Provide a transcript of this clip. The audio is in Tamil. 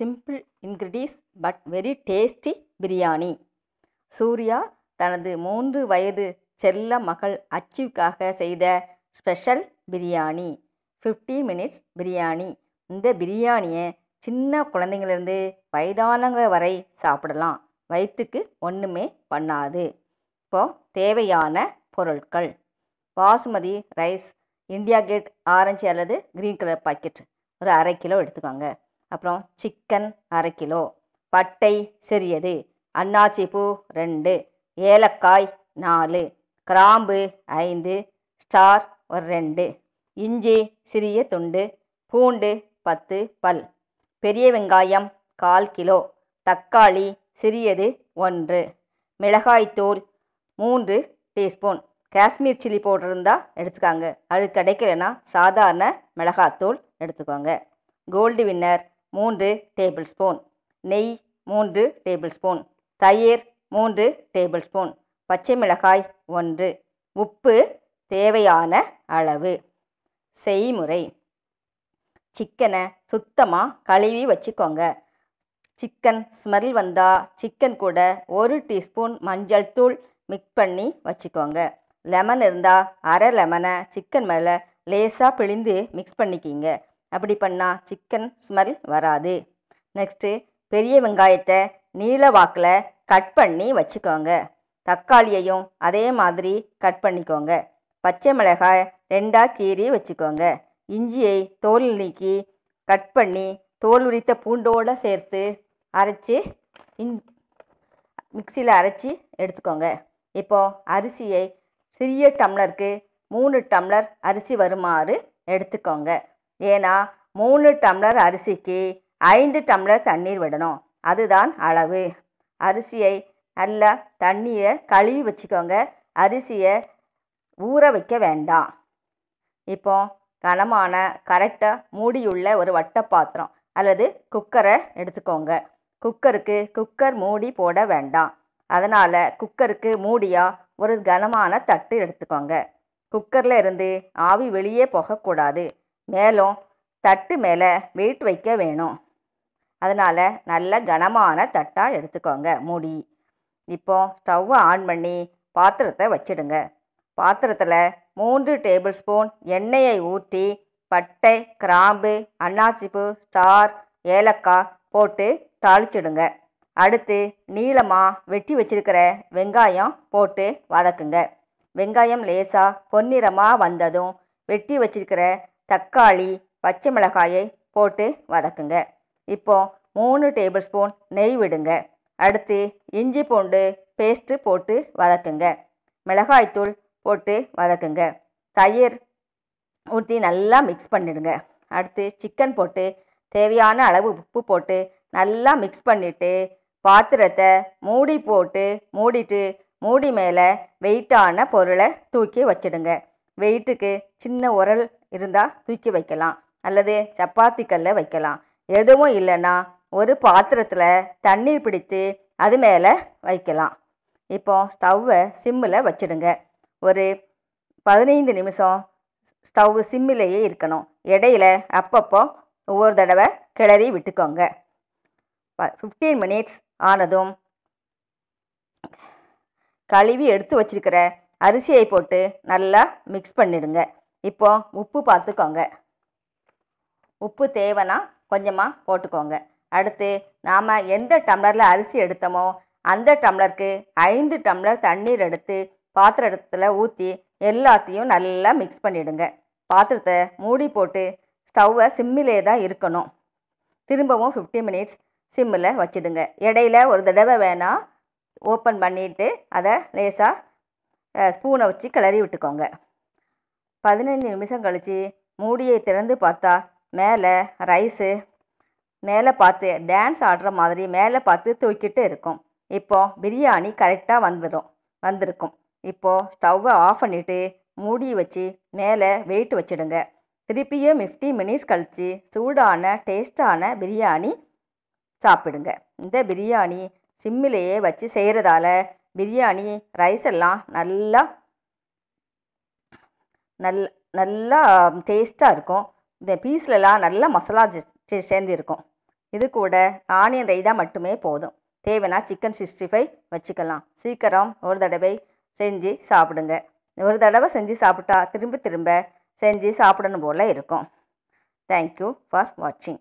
Simple ingredients but very tasty biryani. Surya தனது மூன்று வயது செல்ல மகள் அச்சுவுக்காக செய்த special biryani. Fifty minutes biryani. இந்த பிரியாணியை சின்ன குழந்தைங்கள்லேருந்து வயதானவங்க வரை சாப்பிடலாம். வயிற்றுக்கு ஒன்றுமே பண்ணாது. இப்போது தேவையான பொருட்கள். Basmati rice India gate orange அல்லது க்ரீன் கலர் பாக்கெட். ஒரு அரை கிலோ எடுத்துக்கோங்க. அப்புறம் சிக்கன் அரை கிலோ. பட்டை சிறியது. அன்னாசி பூ ரெண்டு. ஏலக்காய் நாலு. கிராம்பு ஐந்து. ஸ்டார் ஒரு ரெண்டு. இஞ்சி சிறிய துண்டு. பூண்டு பத்து. பல். பெரிய வெங்காயம் கால் கிலோ. தக்காளி சிறியது ஒன்று. மிளகாய்த்தூள் மூன்று டீஸ்பூன். காஷ்மீர் சில்லி பவுடர் இருந்தால் எடுத்துக்காங்க. அது கிடைக்கலனா சாதாரண மிளகாத்தூள் எடுத்துக்கோங்க. கோல்டு வின்னர் மூன்று டேபிள் ஸ்பூன் நெய் மூன்று டேபிள் ஸ்பூன் தயிர் மூன்று டேபிள் ஸ்பூன் பச்சை மிளகாய் ஒன்று. உப்பு தேவையான அளவு. செய்முறை. சிக்கனை சுத்தமாக கழுவி வச்சுக்கோங்க. சிக்கன் ஸ்மெல் வந்தால் சிக்கன் கூட ஒரு டீஸ்பூன் மஞ்சள் தூள் மிக்ஸ் பண்ணி வச்சுக்கோங்க. லெமன் இருந்தால் அரை லெமனை சிக்கன் மேலே லேசாக பிழிந்து மிக்ஸ் பண்ணிக்கிங்க. அப்படி பண்ணால் சிக்கன் ஸ்மெல் வராது. நெக்ஸ்ட்டு பெரிய வெங்காயத்தை நீல வாக்கில் கட் பண்ணி வச்சுக்கோங்க. தக்காளியையும் அதே மாதிரி கட் பண்ணிக்கோங்க. பச்சை மிளகாய் ரெண்டாக கீறி வச்சுக்கோங்க. இஞ்சியை தோல் நீக்கி கட் பண்ணி தோல் உரித்த பூண்டோடு சேர்த்து அரைச்சி இன் மிக்சியில் அரைச்சி எடுத்துக்கோங்க. இப்போ அரிசியை சிறிய டம்ளருக்கு மூணு டம்ளர் அரிசி வருமாறு எடுத்துக்கோங்க. ஏன்னா மூணு டம்ளர் அரிசிக்கு ஐந்து டம்ளர் தண்ணீர் விடணும். அதுதான் அளவு. அரிசியை நல்லா தண்ணியை கழுவி வச்சுக்கோங்க. அரிசியை ஊற வைக்க வேண்டாம். இப்போ கனமான கரெக்டாக மூடியுள்ள ஒரு வட்ட பாத்திரம் அல்லது குக்கரை எடுத்துக்கோங்க. குக்கருக்கு குக்கர் மூடி போட வேண்டாம். அதனால் குக்கருக்கு மூடியாக ஒரு கனமான தட்டு எடுத்துக்கோங்க. குக்கரில் இருந்து ஆவி வெளியே போகக்கூடாது. மேலும் தட்டு மேலே வெயிட் வைக்க வேணும். அதனால் நல்ல கனமான தட்டாக எடுத்துக்கோங்க மூடி. இப்போ ஸ்டவ்வை ஆன் பண்ணி பாத்திரத்தை வச்சிடுங்க. பாத்திரத்தில் மூன்று டேபிள் ஸ்பூன் எண்ணெயை ஊற்றி பட்டை கிராம்பு அன்னாசிப்பு ஸ்டார் ஏலக்காய் போட்டு தாளிச்சிடுங்க. அடுத்து நீளமாக வெட்டி வச்சிருக்கிற வெங்காயம் போட்டு வதக்குங்க. வெங்காயம் லேசாக பொன்னிறமாக வந்ததும் வெட்டி வச்சிருக்கிற தக்காளி பச்சை மிளகாயை போட்டு வதக்குங்க. இப்போ மூணு டேபிள் ஸ்பூன் நெய் விடுங்க. அடுத்து இஞ்சி பூண்டு பேஸ்ட்டு போட்டு வதக்குங்க. மிளகாய்த்தூள் போட்டு வதக்குங்க. தயிர் ஊற்றி நல்லா மிக்ஸ் பண்ணிடுங்க. அடுத்து சிக்கன் போட்டு தேவையான அளவு உப்பு போட்டு நல்லா மிக்ஸ் பண்ணிவிட்டு பாத்திரத்தை மூடி போட்டு மூடிட்டு மூடி மேலே வெயிட்டான பொருளை தூக்கி வச்சிடுங்க. வெயிட்டுக்கு சின்ன உரல் இருந்தால் தூக்கி வைக்கலாம். அல்லது சப்பாத்தி கல்லை வைக்கலாம். எதுவும் இல்லைன்னா ஒரு பாத்திரத்தில் தண்ணீர் பிடித்து அது மேலே வைக்கலாம். இப்போ ஸ்டவ்வை சிம்மில் வச்சிடுங்க. ஒரு பதினைந்து நிமிஷம் ஸ்டவ் சிம்மிலேயே இருக்கணும். இடையில அப்பப்போ ஒவ்வொரு தடவை கிளறி விட்டுக்கோங்க. ஃபிஃப்டீன் மினிட்ஸ் ஆனதும் கழுவி எடுத்து வச்சிருக்கிற அரிசியை போட்டு நல்லா மிக்ஸ் பண்ணிடுங்க. இப்போ உப்பு பார்த்துக்கோங்க. உப்பு தேவைன்னா கொஞ்சமாக போட்டுக்கோங்க. அடுத்து நாம் எந்த டம்ளரில் அரிசி எடுத்தோமோ அந்த டம்ளருக்கு ஐந்து டம்ளர் தண்ணீர் எடுத்து பாத்திரத்தில் ஊற்றி எல்லாத்தையும் நல்லா மிக்ஸ் பண்ணிவிடுங்க பாத்திரத்தை மூடி போட்டு ஸ்டவ்வை சிம்மிலே தான் இருக்கணும். திரும்பவும் ஃபிஃப்டி மினிட்ஸ் சிம்மில் வச்சிடுங்க. இடையில ஒரு தடவை வேணால் ஓப்பன் பண்ணிவிட்டு அதை லேசாக ஸ்பூனை வச்சு கிளறி விட்டுக்கோங்க. பதினஞ்சு நிமிஷம் கழித்து மூடியை திறந்து பார்த்தா மேலே ரைஸு மேலே பார்த்து டான்ஸ் ஆடுற மாதிரி மேலே பார்த்து தூக்கிட்டு இருக்கும். இப்போ பிரியாணி கரெக்டாக வந்துடும் வந்திருக்கும். இப்போது ஸ்டவ்வை ஆஃப் பண்ணிவிட்டு மூடி வச்சு மேலே வெயிட் வச்சிடுங்க. திருப்பியும் ஃபிஃப்டி மினிட்ஸ் கழித்து சூடான டேஸ்டான பிரியாணி சாப்பிடுங்க. இந்த பிரியாணி சிம்மிலேயே வச்சு செய்கிறதால பிரியாணி ரைஸ் எல்லாம் நல்லா நல் நல்லா டேஸ்ட்டாக இருக்கும். இந்த பீஸ்லலாம் நல்லா மசாலா சேர்ந்து இருக்கும் இது கூட ஆனியன் ரைத்தா மட்டுமே போதும். தேவைன்னா சிக்கன் சிக்ஸ்டி ஃபைவ் வச்சுக்கலாம். சீக்கிரம் ஒரு தடவை செஞ்சு சாப்பிடுங்க. ஒரு தடவை செஞ்சு சாப்பிட்டா திரும்ப திரும்ப செஞ்சு சாப்பிடணும் போல இருக்கும். தேங்க்யூ ஃபார் வாட்சிங்